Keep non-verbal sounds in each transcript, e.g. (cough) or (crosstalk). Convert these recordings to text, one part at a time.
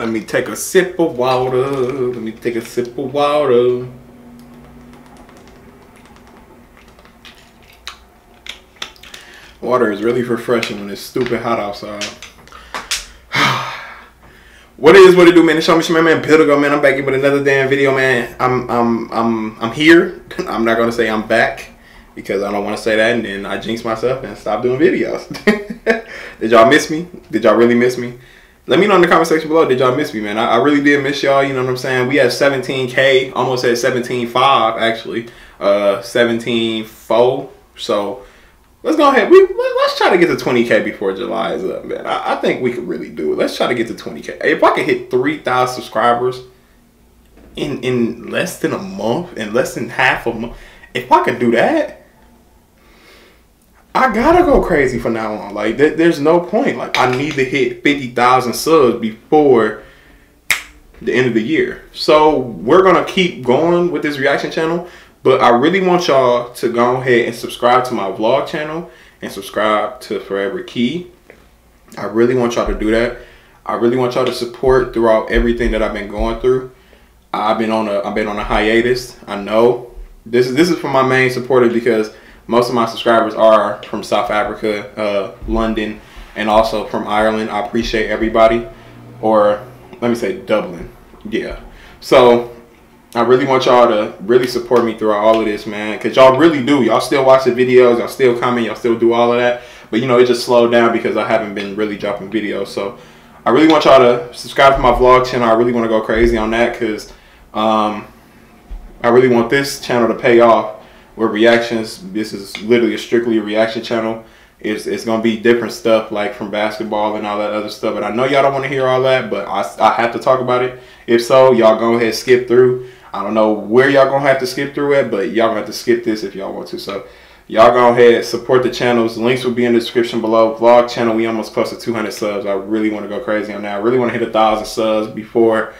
Let me take a sip of water. Let me take a sip of water. Water is really refreshing when it's stupid hot outside. (sighs) what is what it do, man? It's show me some man Pilligo, man. I'm back here with another damn video, man. I'm I'm I'm I'm here. (laughs) I'm not gonna say I'm back because I don't want to say that and then I jinx myself and stop doing videos. (laughs) Did y'all miss me? Did y'all really miss me? Let me know in the comment section below. Did y'all miss me, man? I, I really did miss y'all. You know what I'm saying? We had 17k, almost at 17.5 actually, uh, 17.4. So let's go ahead. We let's try to get to 20k before July is up, man. I, I think we could really do it. Let's try to get to 20k. If I could hit 3,000 subscribers in in less than a month, in less than half a month, if I could do that I gotta go crazy from now on. Like, th- there's no point. Like, I need to hit 50,000 subs before the end of the year. So, we're gonna keep going with this reaction channel. But I really want y'all to go ahead and subscribe to my vlog channel and subscribe to Forever Key. I really want y'all to do that. I really want y'all to support throughout everything that I've been going through. I've been on a I've been on a hiatus. I know this is this is for my main supporters because most of my subscribers are from South Africa, uh, London, and also from Ireland. I appreciate everybody, or let me say Dublin. Yeah. So I really want y'all to really support me throughout all of this, man, because y'all really do. Y'all still watch the videos, y'all still comment, y'all still do all of that. But you know, it just slowed down because I haven't been really dropping videos. So I really want y'all to subscribe to my vlog channel. I really want to go crazy on that because um, I really want this channel to pay off with reactions. This is literally a strictly a reaction channel. It's, it's gonna be different stuff like from basketball and all that other stuff. But I know y'all don't want to hear all that, but I, I have to talk about it. If so, y'all go ahead skip through. I don't know where y'all gonna have to skip through it, but y'all gonna have to skip this if y'all want to. So y'all go ahead support the channels. Links will be in the description below. Vlog channel, we almost close to 200 subs. I really want to go crazy on that. I really want to hit a thousand subs before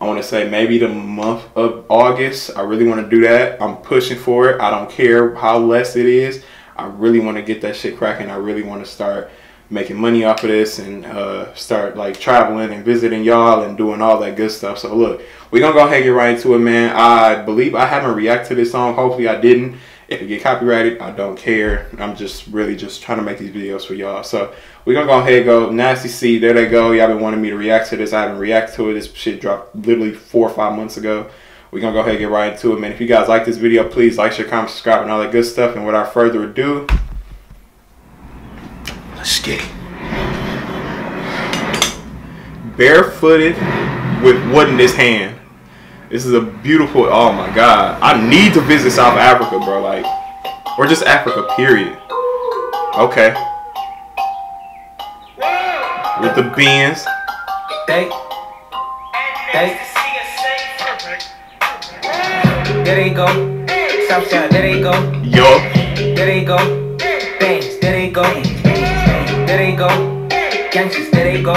I want to say maybe the month of August. I really want to do that. I'm pushing for it. I don't care how less it is. I really want to get that shit cracking. I really want to start making money off of this and uh, start like traveling and visiting y'all and doing all that good stuff. So look, we're gonna go ahead and get right into it, man. I believe I haven't reacted to this song. Hopefully I didn't. If it get copyrighted, I don't care. I'm just really just trying to make these videos for y'all. So we're gonna go ahead and go Nasty C. There they go. Y'all been wanting me to react to this. I haven't reacted to it. This shit dropped literally four or five months ago. We're gonna go ahead and get right into it, man. If you guys like this video, please like, share, comment, subscribe, and all that good stuff. And without further ado, let's get it. Barefooted with wood in his hand. This is a beautiful, oh my God. I need to visit South Africa, bro. Like, or just Africa, period. Okay. With the beans. They, they. There they go. Southside, there they go. Yo. There they go. Bands, there they go. There they go. Gangsters, there they go.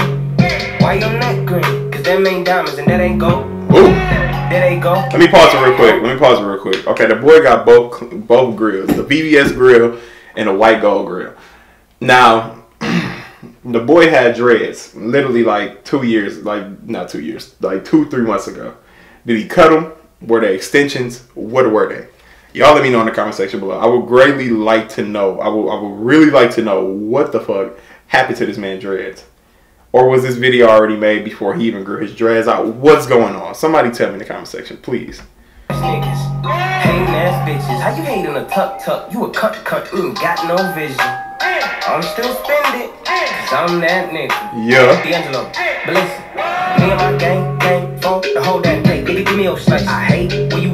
Why your neck green? Cause them ain't diamonds and that ain't gold. Ooh. There go. Let me pause it real quick. Let me pause it real quick. Okay, the boy got both both grills, the BBS grill and the white gold grill. Now, (clears throat) the boy had dreads literally like two years, like not two years, like two three months ago. Did he cut them? Were they extensions? What were they? Y'all let me know in the comment section below. I would greatly like to know. I would, I would really like to know what the fuck happened to this man dreads. Or was this video already made before he even grew his dreads out? What's going on? Somebody tell me in the comment section, please. Niggas, hating ass bitches. How you hating a tuck tuck? You a cunt, you ain't got no vision. I'm still spending, cause I'm that nigga. Yeah. D'Angelo, but listen, me and my gang, gang, the whole damn thing. Nigga, give me your slice. I hate where you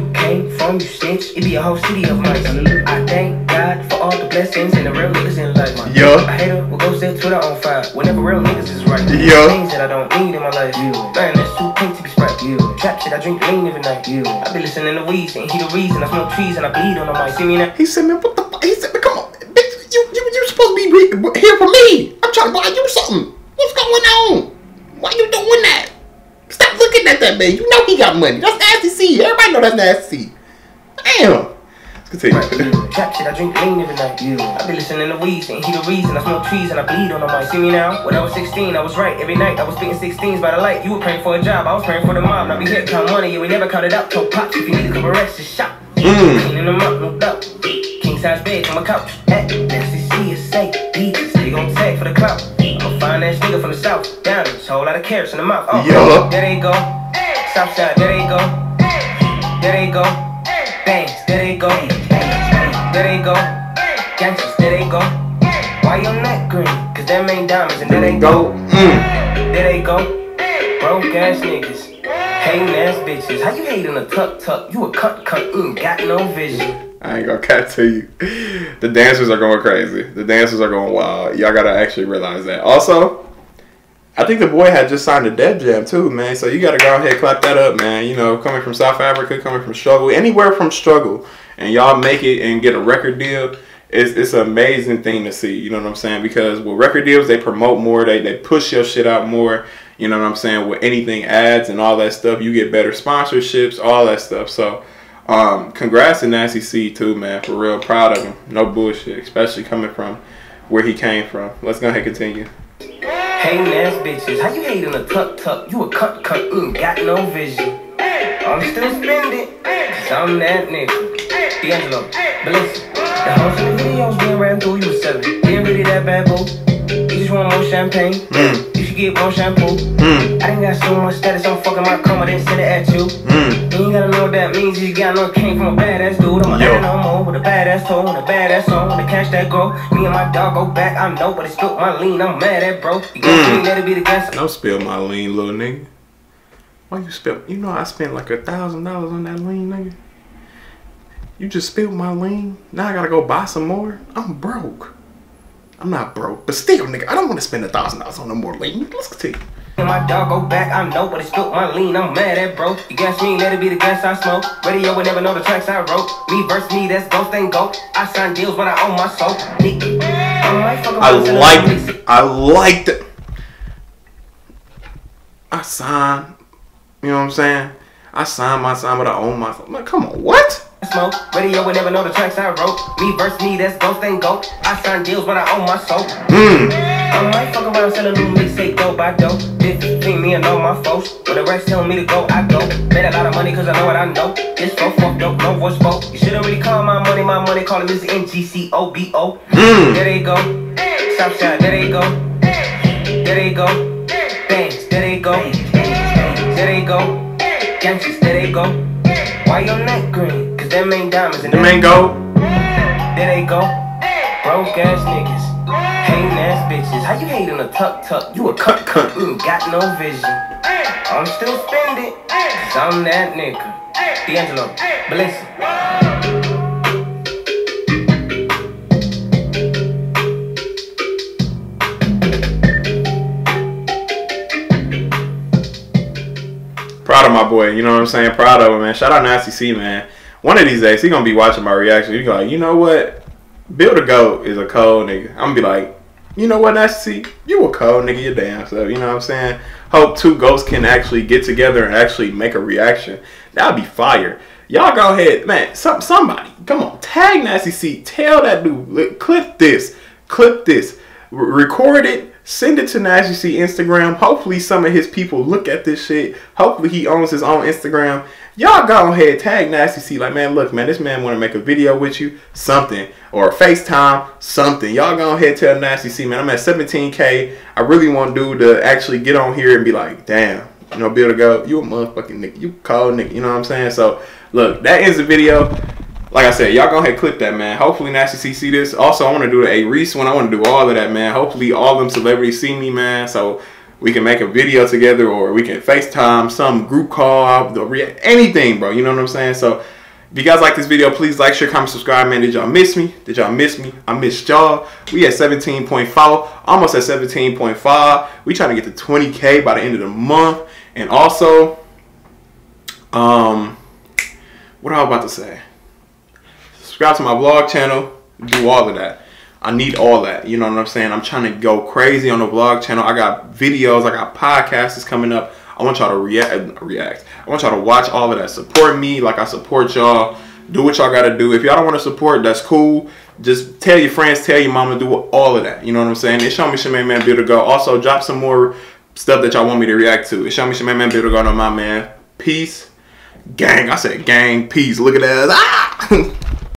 from, you snitch. It be a whole city of mice. I thank God for all the blessings and the real niggas in life. Yeah. I hate her, will go set Twitter on fire. Whenever real niggas is right. Yeah. Things that I don't need in my life. Man, that's too pink to be sprite. Trap shit, I drink lean every night. I be listening to weeds, and he the reason. I smoke trees and I bleed on the mic. See me now? He said, man, what the fuck? He said, man, come on. Bitch, you, you, you supposed to be here for me. I'm trying to buy you something. What's going on? Why you doing that? Stop looking at that man. You know he got money. That's Nasty C. Everybody know that's Nasty C. Damn. Continue. Trap shit, I drink lean every night. Yeah. I be listening to weeds and he the reason. I smoke trees and I bleed on the mic. See me now? When I was 16, I was right. Every night I was spitting 16s by the light. You were praying for a job, I was praying for the mob. Now we here count money, yeah, we never counted out. Told pops if you need a couple rest, just shop. Mm. Cleaning them up, no doubt. King size bed on my couch. At SEC is safe. Beats, they gon' tag for the clout. I'm a fine ass nigga from the south. Down it, whole lot of carrots in the mouth. Oh, Yup. there they go. Southside, there they go. There they go. Go. There they go. Gangsters, there they go. Why your neck green? Cause them ain't diamonds and there they go. Mm. There they go. Broke ass niggas. Hating ass bitches. How you hating a tuck tuck? You a cunt cunt. Mm, got no vision. I ain't gonna cat to you. The dancers are going crazy. The dancers are going wild. Y'all gotta actually realize that. Also, I think the boy had just signed a Def Jam too, man. So you gotta go ahead clap that up, man. You know, coming from South Africa, coming from struggle, anywhere from struggle, and y'all make it and get a record deal. It's, it's an amazing thing to see, you know what I'm saying? Because with record deals, they promote more, they, they push your shit out more, you know what I'm saying? With anything ads and all that stuff, you get better sponsorships, all that stuff. So, um, congrats to Nasty C too, man. For real, proud of him. No bullshit, especially coming from where he came from. Let's go ahead and continue. Hating ass bitches. How you hating a tuck tuck? You a cut cut, Mm, got no vision. I'm still spending. Cause I'm that nigga. D'Angelo. But listen. The house in the videos being ran through. You seven. Ain't really that bad, boo. You just want more champagne. Mm. You should get more shampoo. Mm, I didn't got so much status. I'm fucking my comma. Then send it at you. mm. You ain't gotta know what that means. You gotta know it came from a badass dude. I'm a Yo. animal with a badass toe and a badass song. When the cash that girl. me and my dog go back. I know, but it spilt my lean. I'm mad at bro. You got Mm. let it be the gas. Don't spill my lean, little nigga. Why you spill? You know I spent like a thousand dollars on that lean, nigga. You just spilled my lean. Now I gotta go buy some more. I'm broke. I'm not broke, but still, nigga, I don't want to spend a thousand dollars on no more lean. Let's continue. My dog go back, I know, but it spilt my lean. I'm mad at bro. You gas me, let it be the gas I smoke. Radio would never know the tracks I wrote. Me versus me, that's ghost and go. I sign deals when I own my soul. Nigga, I might fuck I like I'm it. I liked it. I signed. You know what I'm saying? I signed my sign, but I own my. Like, come on, what? Smoke, radio would never know the tracks I wrote. Me versus me, that's ghost and go. I sign deals but I own my soul. Hmm. I might fuck around, sell a new mixtape, go by dough. This between me and all my folks. When the rest tell me to go, I go. Made a lot of money cause I know what I know. This so fucked up, no voice spoke. You shouldn't really call my money, my money, call it Mr. NGCOBO. Mm. There they go. Southside, there they go. There they go. Bangs, there they go. There they go. Gangsters, there they go. Why your neck green? Cause them ain't diamonds and The man go. there they go. Broke ass niggas. Hating ass bitches. How you hating a tuck tuck? You a cut cunt. Mm, got no vision. I'm still spending. Cause I'm that nigga. D'Angelo. But listen. Proud of my boy, you know what I'm saying? Proud of him, man. Shout out Nasty C, man. One of these days, he gonna be watching my reaction. He gonna like, you know what? Bill the Goat is a cold nigga. I'm gonna be like, you know what, Nasty? You a cold nigga, you damn so You know what I'm saying? Hope two ghosts can actually get together and actually make a reaction. That'd be fire. Y'all go ahead, man. Some somebody, come on, tag Nasty C. Tell that dude, clip this, clip this, r- record it, send it to C Instagram. Hopefully, some of his people look at this shit. Hopefully, he owns his own Instagram. Y'all go ahead, tag Nasty C. Like, man, look, man, this man want to make a video with you, something, or FaceTime, something. Y'all go ahead, tell Nasty C, man, I'm at 17K. I really want dude to actually get on here and be like, damn, you know, be able to go, you a motherfucking nigga, you cold nigga, you know what I'm saying? So, look, that ends the video. Like I said, y'all go ahead click that, man. Hopefully, Nasty C see this. Also, I want to do A-Reece one. I want to do all of that, man. Hopefully, all them celebrities see me, man. So we can make a video together, or we can FaceTime, some group call, anything, bro. You know what I'm saying? So if you guys like this video, please like, share, comment, subscribe, man. Did y'all miss me? Did y'all miss me? I missed y'all. We at 17.5, almost at 17.5. We trying to get to 20k by the end of the month, and also, um, what I was about to say subscribe to my vlog channel, do all of that. I need all that. You know what I'm saying? I'm trying to go crazy on the vlog channel. I got videos, I got podcasts coming up. I want y'all to react react. I want y'all to watch all of that. Support me like I support y'all. Do what y'all gotta do. If y'all don't want to support, that's cool. Just tell your friends, tell your mama, do all of that. You know what I'm saying? It's show me Shemaine Man to go. Also, drop some more stuff that y'all want me to react to. It's show me Shemaine Man to go. No, my man. Peace, gang. I said gang. Peace. Look at that. Ah. (laughs)